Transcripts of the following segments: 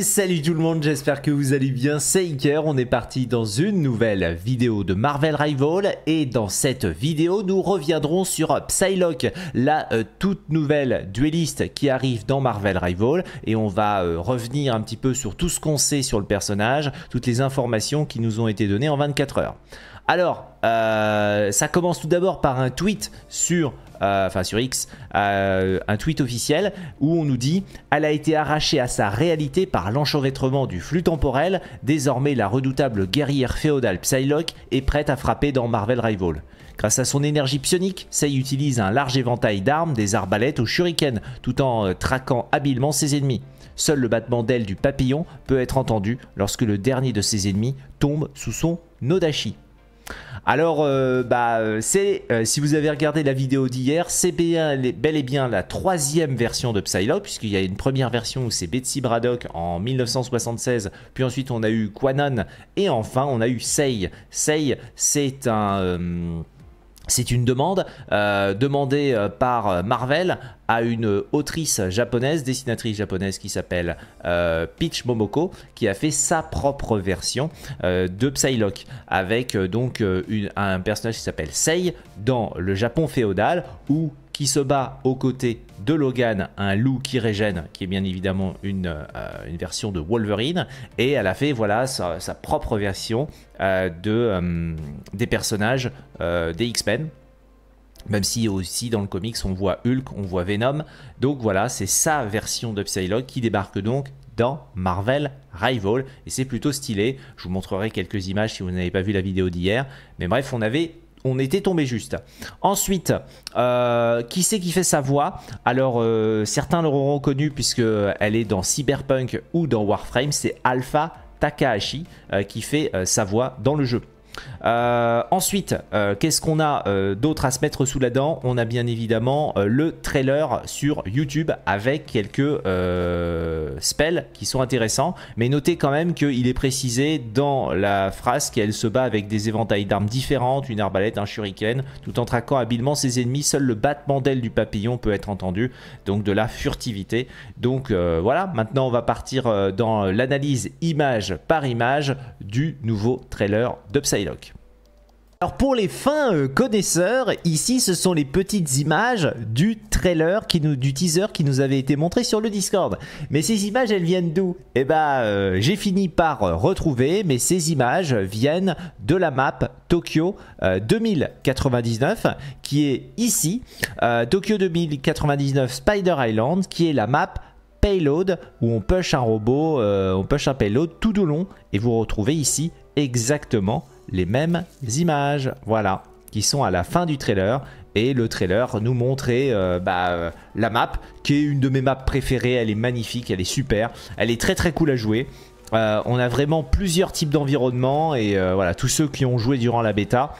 Salut tout le monde, j'espère que vous allez bien, c'est Iker, on est parti dans une nouvelle vidéo de Marvel Rival et dans cette vidéo nous reviendrons sur Psylocke, la euh, toute nouvelle dueliste qui arrive dans Marvel Rival et on va euh, revenir un petit peu sur tout ce qu'on sait sur le personnage, toutes les informations qui nous ont été données en 24 heures. Alors, euh, ça commence tout d'abord par un tweet sur enfin sur X, euh, un tweet officiel où on nous dit Elle a été arrachée à sa réalité par l'enchevêtrement du flux temporel. Désormais, la redoutable guerrière féodale Psylocke est prête à frapper dans Marvel Rival. Grâce à son énergie psionique, Sei utilise un large éventail d'armes, des arbalètes aux shurikens, tout en traquant habilement ses ennemis. Seul le battement d'aile du papillon peut être entendu lorsque le dernier de ses ennemis tombe sous son Nodashi. Alors, euh, bah, c'est euh, si vous avez regardé la vidéo d'hier, c'est bel et bien la troisième version de Psylocke, puisqu'il y a une première version où c'est Betsy Braddock en 1976, puis ensuite on a eu Quanon, et enfin on a eu Sei. Sei, c'est un... Euh, c'est une demande euh, demandée euh, par Marvel à une autrice japonaise, dessinatrice japonaise qui s'appelle euh, Peach Momoko, qui a fait sa propre version de Psylocke, avec donc un personnage qui s'appelle Sei dans le Japon féodal, où qui se bat aux côtés de Logan, un loup qui régène, qui est bien évidemment une, euh, version de Wolverine, et elle a fait voilà sa, propre version euh, euh, des personnages des X-Men. Même si aussi dans le comics on voit Hulk, on voit Venom. Donc voilà, c'est sa version de Psylocke qui débarque donc dans Marvel Rival. Et c'est plutôt stylé. Je vous montrerai quelques images si vous n'avez pas vu la vidéo d'hier. Mais bref, on avait on était tombé juste. Ensuite, euh, qui c'est qui fait sa voix? Alors, euh, certains l'auront reconnu puisqu'elle est dans Cyberpunk ou dans Warframe, c'est Alpha Takahashi euh, qui fait sa voix dans le jeu. Euh, ensuite, euh, qu'est-ce qu'on a euh, d'autre à se mettre sous la dent? On a bien évidemment le trailer sur YouTube avec quelques spells qui sont intéressants. Mais notez quand même qu'il est précisé dans la phrase qu'elle se bat avec des éventails d'armes différentes, une arbalète, un shuriken, tout en traquant habilement ses ennemis. Seul le battement d'aile du papillon peut être entendu, donc de la furtivité. Donc voilà, maintenant on va partir dans l'analyse image par image du nouveau trailer d'Upside alors pour les fins euh, connaisseurs, ici ce sont les petites images du trailer, qui nous, du teaser qui nous avait été montré sur le Discord. Mais ces images elles viennent d'où? Eh ben euh, j'ai fini par euh, retrouver, mais ces images viennent de la map Tokyo 2099 qui est ici. Tokyo 2099 Spider Island qui est la map payload où on push un robot, on push un payload tout au long et vous retrouvez ici exactement les mêmes images, voilà, qui sont à la fin du trailer. Et le trailer nous montrait euh, bah, euh, la map, qui est une de mes maps préférées. Elle est magnifique, elle est super, elle est très très cool à jouer. Euh, on a vraiment plusieurs types d'environnements et voilà, tous ceux qui ont joué durant la bêta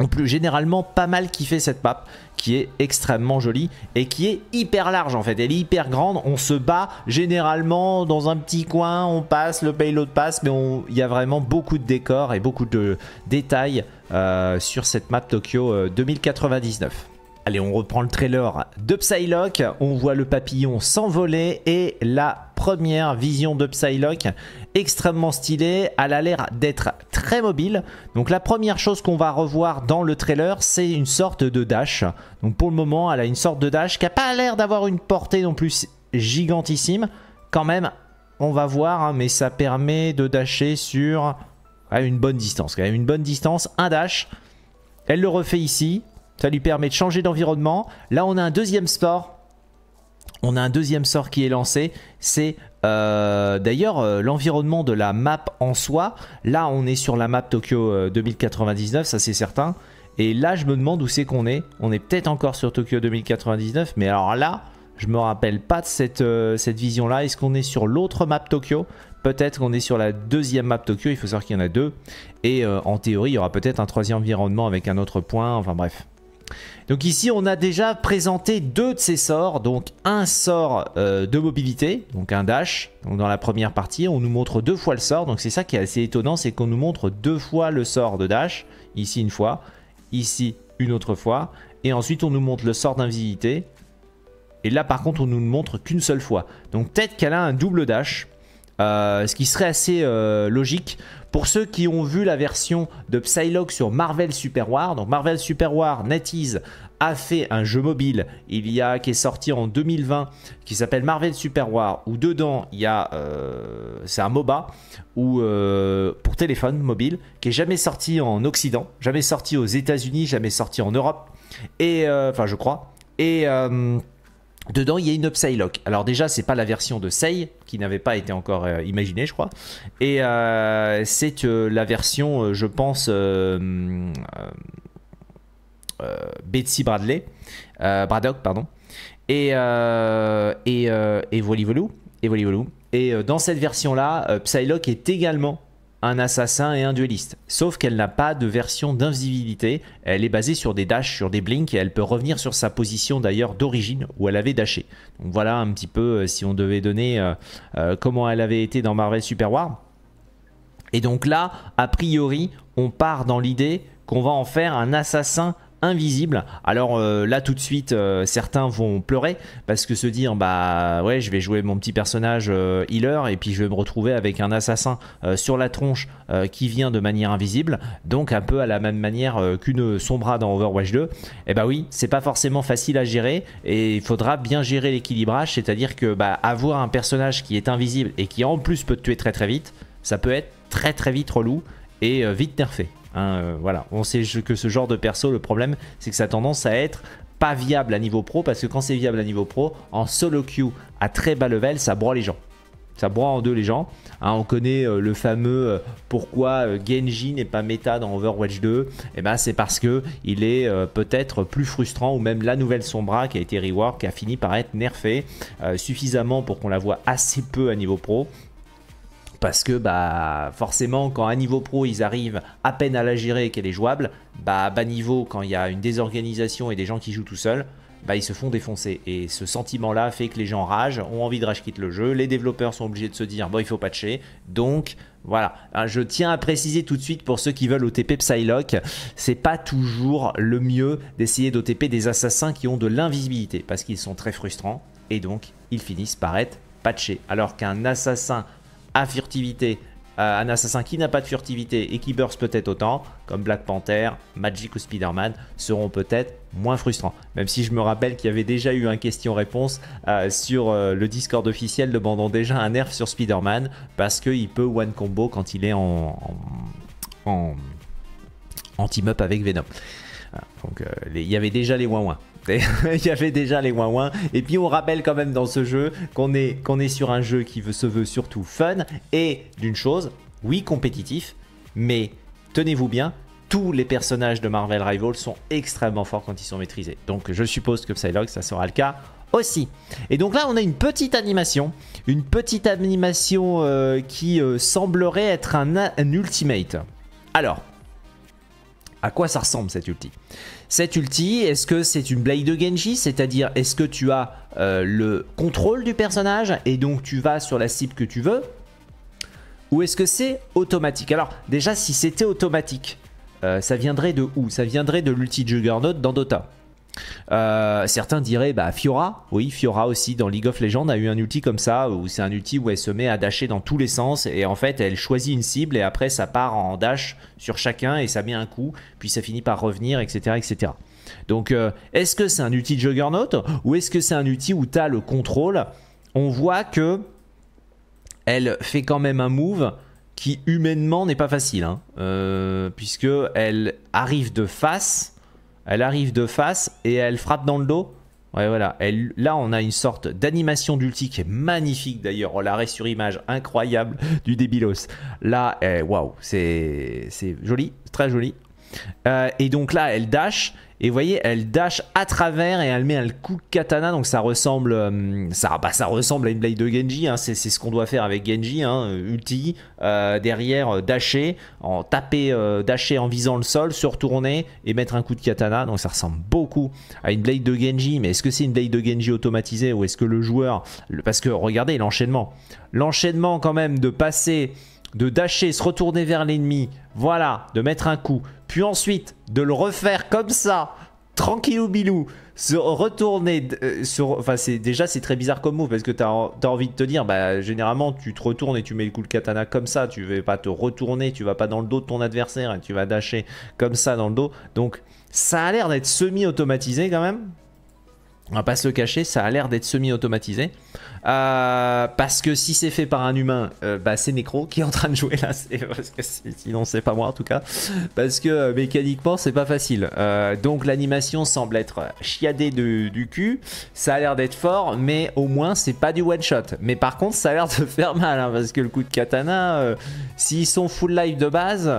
ont plus généralement pas mal kiffé cette map qui est extrêmement jolie et qui est hyper large en fait. Elle est hyper grande, on se bat généralement dans un petit coin, on passe, le payload passe, mais il y a vraiment beaucoup de décors et beaucoup de détails euh, sur cette map Tokyo 2099. Allez, on reprend le trailer de Psylocke. On voit le papillon s'envoler et la première vision de Psylocke extrêmement stylée. Elle a l'air d'être très mobile. Donc la première chose qu'on va revoir dans le trailer, c'est une sorte de dash. Donc pour le moment, elle a une sorte de dash qui n'a pas l'air d'avoir une portée non plus gigantissime. Quand même, on va voir, hein, mais ça permet de dasher sur une bonne distance. Quand même une bonne distance, un dash. Elle le refait ici. Ça lui permet de changer d'environnement. Là, on a un deuxième sort. On a un deuxième sort qui est lancé. C'est euh, d'ailleurs euh, l'environnement de la map en soi. Là, on est sur la map Tokyo 2099, euh, ça c'est certain. Et là, je me demande où c'est qu'on est. On est, peut-être encore sur Tokyo 2099. Mais alors là, je me rappelle pas de cette, cette vision-là. Est-ce qu'on est sur l'autre map Tokyo? Peut-être qu'on est sur la deuxième map Tokyo. Il faut savoir qu'il y en a deux. Et en théorie, il y aura peut-être un troisième environnement avec un autre point. Enfin bref. Donc ici, on a déjà présenté deux de ces sorts. Donc un sort euh, de mobilité, donc un dash. Donc dans la première partie, on nous montre deux fois le sort. Donc c'est ça qui est assez étonnant, c'est qu'on nous montre deux fois le sort de dash. Ici une fois, ici une autre fois. Et ensuite, on nous montre le sort d'invisibilité. Et là, par contre, on nous montre qu'une seule fois. Donc peut-être qu'elle a un double dash. Ce qui serait assez logique. Pour ceux qui ont vu la version de Psylocke sur Marvel Super War, donc Marvel Super War NetEase a fait un jeu mobile il y a qui est sorti en 2020 qui s'appelle Marvel Super War où dedans il y a euh, c'est un MOBA ou euh, pour téléphone mobile qui est jamais sorti en Occident, jamais sorti aux États-Unis, jamais sorti en Europe et euh, enfin je crois et Dedans, il y a une Psylocke. Alors déjà, c'est pas la version de Sei qui n'avait pas été encore imaginée, je crois. Et c'est la version, je pense, euh, Betsy Bradley, euh, Braddock, pardon. Et, euh, et, et Et, et dans cette version-là, Psylocke est également un assassin et un dueliste. Sauf qu'elle n'a pas de version d'invisibilité. Elle est basée sur des dashs, sur des blinks, et elle peut revenir sur sa position d'ailleurs d'origine où elle avait dashé. Voilà un petit peu si on devait donner comment elle avait été dans Marvel Super War. Et donc là, a priori, on part dans l'idée qu'on va en faire un assassin invisible. Alors euh, là tout de suite euh, certains vont pleurer parce que se dire bah ouais je vais jouer mon petit personnage euh, healer et puis je vais me retrouver avec un assassin sur la tronche qui vient de manière invisible donc un peu à la même manière qu'une Sombra dans Overwatch 2. Et eh bah oui c'est pas forcément facile à gérer et il faudra bien gérer l'équilibrage c'est à dire que bah, avoir un personnage qui est invisible et qui en plus peut te tuer très très vite ça peut être très très vite relou et vite nerfé. Hein, euh, voilà, on sait que ce genre de perso, le problème, c'est que ça a tendance à être pas viable à niveau pro, parce que quand c'est viable à niveau pro, en solo queue à très bas level, ça broie les gens. Ça broie en deux les gens. Hein, on connaît euh, le fameux euh, pourquoi Genji n'est pas méta dans Overwatch 2. Et eh ben c'est parce que il est peut-être plus frustrant ou même la nouvelle Sombra qui a été rework qui a fini par être nerfée suffisamment pour qu'on la voit assez peu à niveau pro parce que bah forcément quand à niveau pro ils arrivent à peine à la gérer et qu'elle est jouable, bah à bas niveau quand il y a une désorganisation et des gens qui jouent tout seuls, bah ils se font défoncer. Et ce sentiment-là fait que les gens ragent, ont envie de rage quitter le jeu, les développeurs sont obligés de se dire bon il faut patcher, donc voilà, hein, je tiens à préciser tout de suite pour ceux qui veulent OTP Psylocke, c'est pas toujours le mieux d'essayer d'OTP des assassins qui ont de l'invisibilité parce qu'ils sont très frustrants et donc ils finissent par être patchés. Alors qu'un assassin à furtivité, euh, un assassin qui n'a pas de furtivité et qui burst peut-être autant, comme Black Panther, Magic ou Spider-Man, seront peut-être moins frustrants. Même si je me rappelle qu'il y avait déjà eu un question-réponse euh, sur euh, le Discord officiel demandant déjà un nerf sur Spider-Man parce qu'il peut one combo quand il est en, en, en team-up avec Venom. Donc il y avait déjà les ouin il y avait déjà les ouin Et puis on rappelle quand même dans ce jeu qu'on est, est sur un jeu qui veut, se veut surtout fun et d'une chose, oui compétitif, mais tenez-vous bien, tous les personnages de Marvel Rivals sont extrêmement forts quand ils sont maîtrisés. Donc je suppose que Psylocke, ça sera le cas aussi. Et donc là, on a une petite animation. Une petite animation euh, qui euh, semblerait être un ultimate. Alors, à quoi ça ressemble cette ulti? Cette ulti, est-ce que c'est une Blade de Genji? C'est-à-dire, est-ce que tu as euh, le contrôle du personnage et donc tu vas sur la cible que tu veux? Ou est-ce que c'est automatique? Alors, déjà, si c'était automatique, euh, ça viendrait de où? Ça viendrait de l'ulti Juggernaut dans Dota. Euh, certains diraient bah Fiora, oui Fiora aussi dans League of Legends a eu un ulti comme ça où c'est un ulti où elle se met à dasher dans tous les sens et en fait elle choisit une cible et après ça part en dash sur chacun et ça met un coup puis ça finit par revenir etc etc. Donc euh, est-ce que c'est un ulti de Juggernaut ou est-ce que c'est un ulti où tu as le contrôle? On voit que elle fait quand même un move qui humainement n'est pas facile hein, euh, puisque elle arrive de face elle arrive de face et elle frappe dans le dos. Ouais, voilà. Là, on a une sorte d'animation d'ulti qui est magnifique d'ailleurs. L'arrêt sur image incroyable du Débilos. Là, eh, waouh, c'est joli, très joli. Euh, et donc là, elle dash. Et vous voyez, elle dash à travers et elle met un coup de katana. Donc ça ressemble, euh, ça, bah, ça ressemble à une blade de Genji. Hein. C'est ce qu'on doit faire avec Genji. Hein. Ulti, euh, derrière, dasher, en taper, dasher en visant le sol, se retourner et mettre un coup de katana. Donc ça ressemble beaucoup à une blade de Genji. Mais est-ce que c'est une blade de Genji automatisée ou est-ce que le joueur... Parce que regardez l'enchaînement. L'enchaînement quand même de passer de dasher, se retourner vers l'ennemi, voilà, de mettre un coup, puis ensuite de le refaire comme ça tranquillou bilou, se retourner euh, sur. Enfin, déjà c'est très bizarre comme mot parce que t'as as envie de te dire, bah généralement tu te retournes et tu mets le coup de katana comme ça, tu vas pas te retourner, tu vas pas dans le dos de ton adversaire et tu vas dasher comme ça dans le dos. Donc ça a l'air d'être semi-automatisé quand même. On va pas se le cacher, ça a l'air d'être semi-automatisé. Euh, parce que si c'est fait par un humain, euh, bah, c'est Necro qui est en train de jouer là. Sinon, c'est pas moi en tout cas. Parce que euh, mécaniquement, c'est pas facile. donc l'animation semble être chiadée du cul. Ça a l'air d'être fort, mais au moins, c'est pas du one shot. Mais par contre, ça a l'air de faire mal. Hein, parce que le coup de katana, s'ils sont full life de base.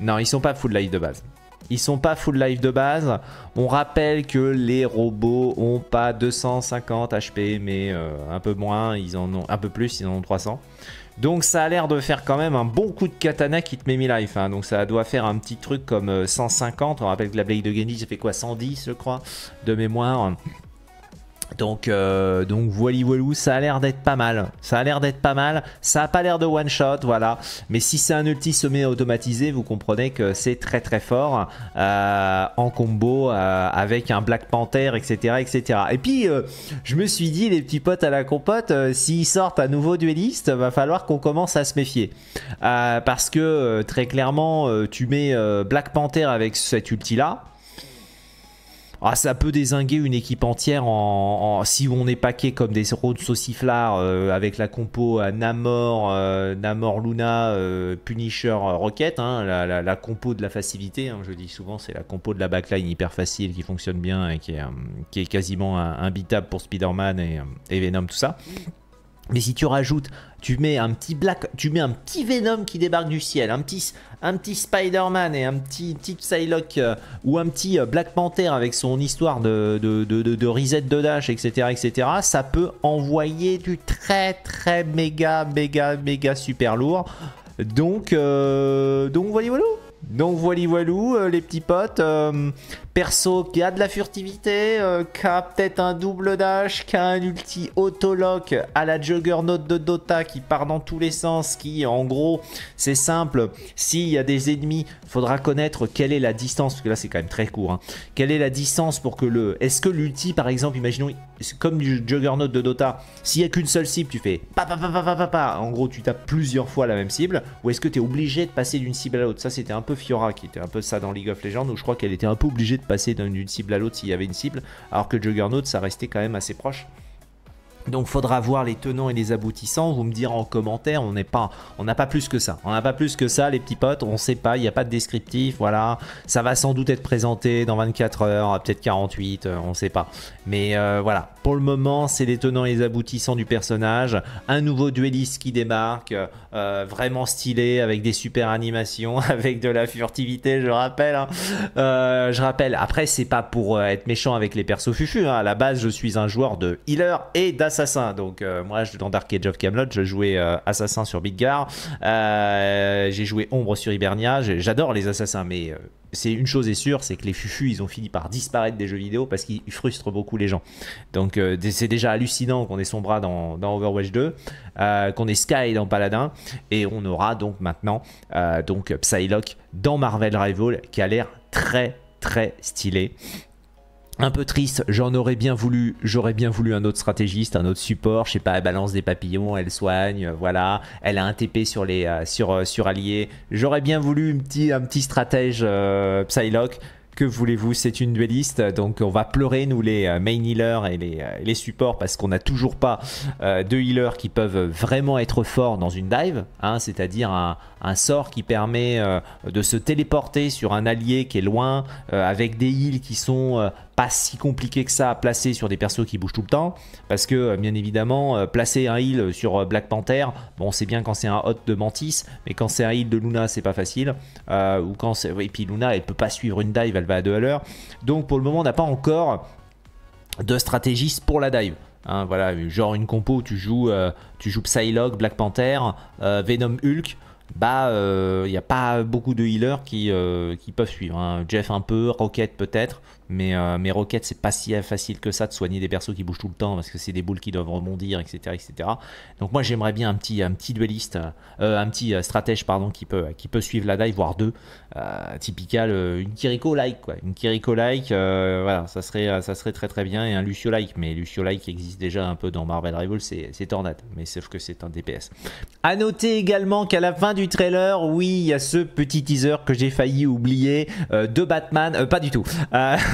Non, ils sont pas full life de base. Ils sont pas full life de base. On rappelle que les robots ont pas 250 HP, mais euh, un peu moins, ils en ont un peu plus, ils en ont 300. Donc ça a l'air de faire quand même un bon coup de katana qui te met mi-life. Hein. Donc ça doit faire un petit truc comme 150. Euh, On rappelle que la Blade de Genji, ça fait quoi? 110 je crois, de mémoire. Donc, euh, donc voilou, ça a l'air d'être pas mal. Ça a l'air d'être pas mal. Ça a pas l'air de one shot, voilà. Mais si c'est un ulti semi-automatisé, vous comprenez que c'est très très fort euh, en combo euh, avec un Black Panther, etc., etc. Et puis, je me suis dit, les petits potes à la compote, s'ils sortent un nouveau dueliste, va falloir qu'on commence à se méfier. parce que très clairement, tu mets Black Panther avec cet ulti là. Ah, ça peut désinguer une équipe entière en, si on est paqué comme des roads sauciflards euh, avec la compo à Namor, euh, Namor Luna, euh, Punisher Rocket, hein, la, compo de la facilité. Hein, je dis souvent, c'est la compo de la backline hyper facile qui fonctionne bien et qui est, qui est quasiment imbitable pour Spider-Man et, et Venom, tout ça. Mais si tu rajoutes, tu mets un petit Black, tu mets un petit Venom qui débarque du ciel, un petit, un petit Spider-Man et un petit, petit Psylocke euh, ou un petit euh, Black Panther avec son histoire de, de, de, reset de dash, etc., etc., ça peut envoyer du très très méga, méga, méga super lourd. Donc, euh, donc voilà, voilà. Donc voilà voilou euh, les petits potes. Perso qui a de la furtivité, euh, qui a peut-être un double dash, qui a un ulti autolock à la Juggernaut de Dota qui part dans tous les sens, qui en gros c'est simple, s'il y a des ennemis, faudra connaître quelle est la distance, parce que là c'est quand même très court, hein. quelle est la distance pour que le... Est-ce que l'ulti par exemple, imaginons comme du Juggernaut de Dota, s'il n'y a qu'une seule cible, tu fais pa pa pa pa pa pa en gros tu tapes plusieurs fois la même cible, ou est-ce que tu es obligé de passer d'une cible à l'autre? Ça c'était un peu Fiora qui était un peu ça dans League of Legends où je crois qu'elle était un peu obligée de passer d'une cible à l'autre s'il y avait une cible, alors que Juggernaut ça restait quand même assez proche. Donc faudra voir les tenants et les aboutissants. Vous me direz en commentaire, on n'est pas, on n'a pas plus que ça. On n'a pas plus que ça, les petits potes. On sait pas, il n'y a pas de descriptif. Voilà, ça va sans doute être présenté dans 24 heures, peut-être 48, euh, on ne sait pas. Mais euh, voilà, pour le moment, c'est les tenants et les aboutissants du personnage. Un nouveau dueliste qui démarque, euh, vraiment stylé, avec des super animations, avec de la furtivité, je rappelle. Hein. je rappelle. Après, c'est pas pour être méchant avec les persos fufu. Hein. À la base, je suis un joueur de healer et d'assassin assassin. Donc euh, moi, dans Dark Age of Camelot, je jouais euh, assassin sur Midgar. Euh, j'ai joué ombre sur Hibernia. J'adore les assassins, mais c'est une chose est sûre, c'est que les fufus, ils ont fini par disparaître des jeux vidéo parce qu'ils frustrent beaucoup les gens. Donc c'est déjà hallucinant qu'on ait son bras dans, Overwatch 2, qu'on ait Sky dans Paladin, et on aura donc maintenant donc Psylocke dans Marvel Rival qui a l'air très très stylé un peu triste, j'en aurais bien voulu, j'aurais bien voulu un autre stratégiste, un autre support, je sais pas, elle balance des papillons, elle soigne, euh, voilà, elle a un TP sur les euh, euh, alliés. J'aurais bien voulu un petit un stratège Psylocke. Que voulez-vous, c'est une dueliste, donc on va pleurer nous les main healers et les, supports parce qu'on n'a toujours pas de healers qui peuvent vraiment être forts dans une dive, hein, c'est-à-dire un, sort qui permet de se téléporter sur un allié qui est loin avec des heals qui sont pas si compliqués que ça à placer sur des persos qui bougent tout le temps parce que bien évidemment placer un heal sur Black Panther, bon c'est bien quand c'est un hot de Mantis, mais quand c'est un heal de Luna c'est pas facile ou quand et puis Luna elle peut pas suivre une dive, elle va à 2 à l'heure. Donc pour le moment, on n'a pas encore de stratégiste pour la dive. Hein, voilà, genre une compo tu joues, euh, tu joues Psylocke, Black Panther, euh, Venom Hulk. Bah, il euh, n'y a pas beaucoup de healers qui, qui peuvent suivre. Hein. Jeff un peu, Rocket peut-être, mais, euh, mes Rocket, c'est pas si facile que ça de soigner des persos qui bougent tout le temps parce que c'est des boules qui doivent rebondir, etc. etc. Donc moi j'aimerais bien un petit, un petit dueliste, euh, un petit euh, stratège pardon, qui peut, qui peut suivre la die, voire deux. typical, une Kiriko-like, quoi. Une Kiriko-like, voilà, ça serait, ça serait très très bien. Et un Lucio-like, mais Lucio-like existe déjà un peu dans Marvel Rivals, c'est Tornade, mais sauf que c'est un DPS. A noter également qu'à la fin du trailer, oui, il y a ce petit teaser que j'ai failli oublier de Batman, pas du tout.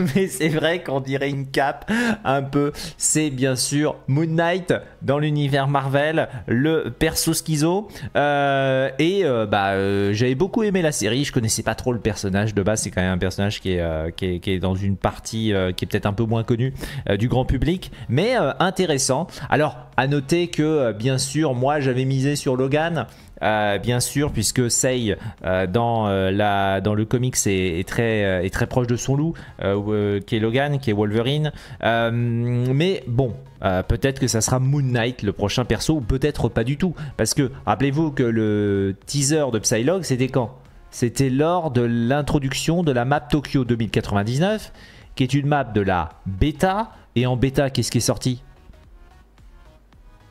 mais c'est vrai qu'on dirait une cape un peu. C'est bien sûr Moon Knight dans l'univers Marvel, le perso schizo. Euh, et euh, bah, euh, j'avais beaucoup aimé la série. Je connaissais pas trop le personnage de base. C'est quand même un personnage qui est, qui est, dans une partie qui est peut-être un peu moins connue du grand public, mais intéressant. Alors, à noter que bien sûr, moi j'avais misé sur Logan. Euh, bien sûr, puisque Sei euh, dans, euh, dans le comics est, très, est très proche de son loup, qui est Logan, qui est Wolverine. mais bon, peut-être que ça sera Moon Knight le prochain perso, ou peut-être pas du tout. Parce que rappelez-vous que le teaser de Psylocke, c'était quand? C'était lors de l'introduction de la map Tokyo 2099, qui est une map de la bêta. Et en bêta, qu'est-ce qui est sorti?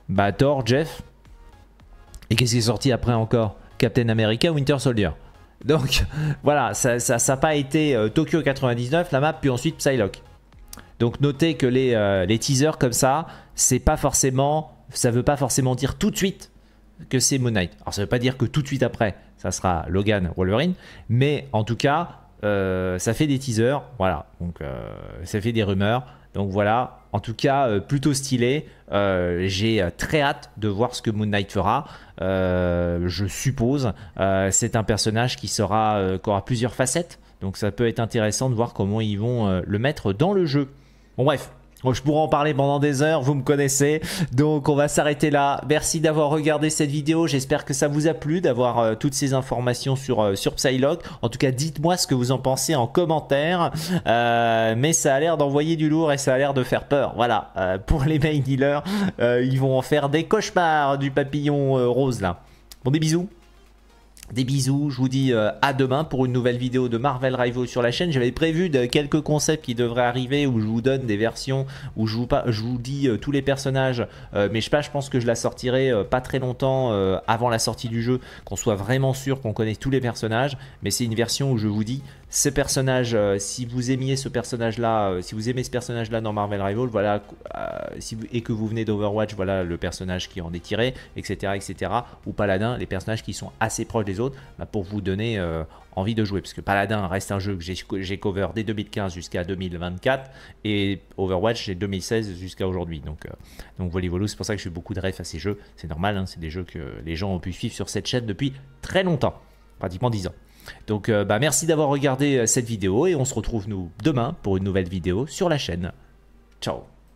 Bah Thor, Jeff, et qu'est-ce qui est sorti après encore Captain America Winter Soldier. Donc voilà, ça n'a pas été euh, Tokyo 99, la map, puis ensuite Psylocke. Donc notez que les, euh, les teasers comme ça, c'est pas forcément, ça veut pas forcément dire tout de suite que c'est Moon Knight. Alors ça veut pas dire que tout de suite après, ça sera Logan, Wolverine, mais en tout cas, euh, ça fait des teasers, voilà. Donc ça fait des rumeurs. Donc voilà, en tout cas, euh, plutôt stylé. Euh, j'ai euh, très hâte de voir ce que Moon Knight fera. je suppose. c'est un personnage qui, sera, qui aura plusieurs facettes. Donc ça peut être intéressant de voir comment ils vont le mettre dans le jeu. Bon bref, je pourrais en parler pendant des heures, vous me connaissez. Donc on va s'arrêter là. Merci d'avoir regardé cette vidéo. J'espère que ça vous a plu d'avoir euh, toutes ces informations sur, euh, sur Psylocke. En tout cas, dites-moi ce que vous en pensez en commentaire. Euh, mais ça a l'air d'envoyer du lourd et ça a l'air de faire peur. Voilà, pour les main dealers, ils vont en faire des cauchemars du papillon rose là. Bon, des bisous. Des bisous, je vous dis euh, à demain pour une nouvelle vidéo de Marvel Rivals sur la chaîne. J'avais prévu de quelques concepts qui devraient arriver où je vous donne des versions, où je vous, dis euh, tous les personnages. Euh, mais je pas, je pense que je la sortirai pas très longtemps avant la sortie du jeu, qu'on soit vraiment sûr qu'on connaisse tous les personnages. Mais c'est une version où je vous dis ce personnage, si vous aimiez ce personnage-là, si vous aimez ce personnage-là dans Marvel Rivals, voilà, si et que vous venez d'Overwatch, voilà le personnage qui en est tiré, etc., etc. Ou Paladin, les personnages qui sont assez proches des autres bah, pour vous donner euh, envie de jouer. Parce que Paladin reste un jeu que j'ai cover dès 2015 jusqu'à 2024 et Overwatch c'est 2016 jusqu'à aujourd'hui. Donc, euh, donc c'est pour ça que je fais beaucoup de refs à ces jeux. C'est normal, hein, c'est des jeux que les gens ont pu suivre sur cette chaîne depuis très longtemps, pratiquement 10 ans. Donc euh, bah, merci d'avoir regardé cette vidéo et on se retrouve nous demain pour une nouvelle vidéo sur la chaîne. Ciao